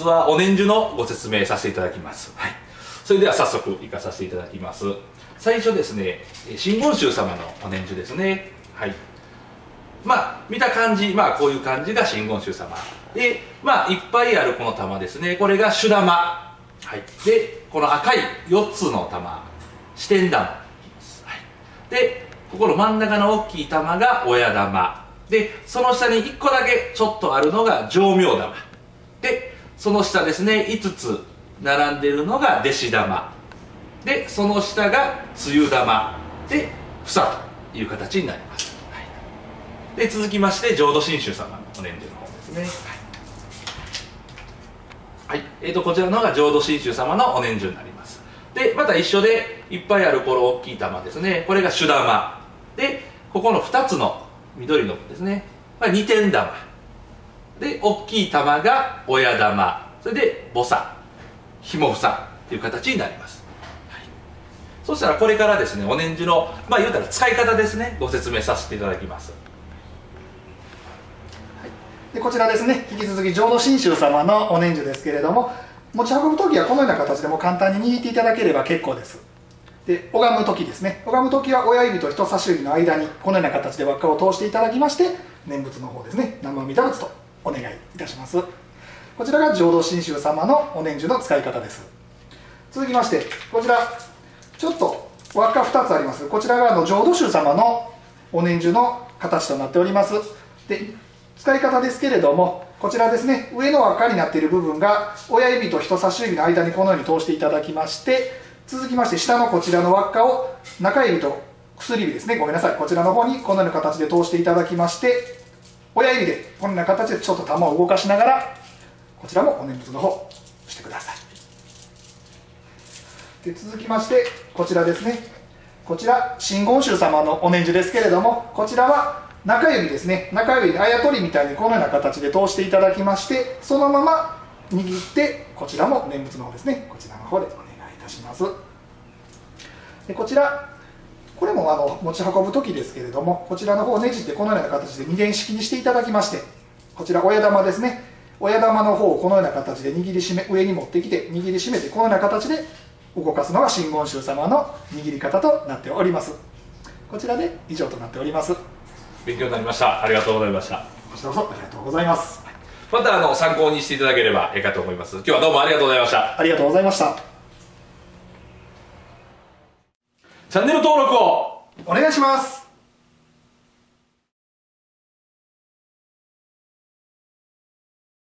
日はお念珠のご説明させていただきます。はい。それでは早速行かさせていただきます。最初ですね真言宗様のお念珠ですね。はい。まあ見た感じまあこういう感じが真言宗様。でまあいっぱいあるこの玉ですね。これが主玉。はい。でこの赤い4つの玉四天玉、はい、でここの真ん中の大きい玉が親玉。でその下に1個だけちょっとあるのが上明玉。でその下ですね5つ並んでいるのが弟子玉。でその下が梅雨玉。で房という形になります、はい、で続きまして浄土真宗様。のお念珠の方ですね。はい、はい、えーと、こちらの方が浄土真宗様のお念珠になります。でまた一緒でいっぱいあるこの大きい玉ですね。これが主玉。でここの2つの緑のですね。これ2点玉。で大きい玉が親玉。それで母さひも房という形になります、そしたらこれからですねお念珠のまあ言うたら使い方ですね。ご説明させていただきます。でこちらですね。引き続き浄土真宗様のお念珠ですけれども持ち運ぶ時はこのような形でも簡単に握っていただければ結構です。で拝む時ですね。拝む時は親指と人差し指の間にこのような形で輪っかを通していただきまして念仏の方ですね。生阿弥陀仏と。お願いいたします。こちらが浄土真宗様のお念珠の使い方です。続きましてこちらちょっと輪っか2つあります。こちらがの浄土宗様のお念珠の形となっております。で使い方ですけれどもこちらですね上の輪っかになっている部分が親指と人差し指の間にこのように通していただきまして続きまして下のこちらの輪っかを中指と薬指ですね。ごめんなさい。こちらの方にこのような形で通していただきまして親指でこんな形でちょっと玉を動かしながらこちらもお念仏の方してください。で続きましてこちらですね。こちら真言宗様のお念珠ですけれどもこちらは中指ですね。中指であやとりみたいにこのような形で通していただきましてそのまま握ってこちらも念仏の方ですね。こちらの方でお願いいたします。でこちらこれもあの持ち運ぶ時ですけれどもこちらの方をねじってこのような形で二連式にしていただきましてこちら親玉ですね。親玉の方をこのような形で握りしめ上に持ってきて握りしめてこのような形で動かすのが真言宗様の握り方となっております。こちらで以上となっております。勉強になりました。ありがとうございました。こちらこそありがとうございます。またあの参考にしていただければいいかと思います。今日はどうもありがとうございました。ありがとうございましたチャンネル登録を。お願いします。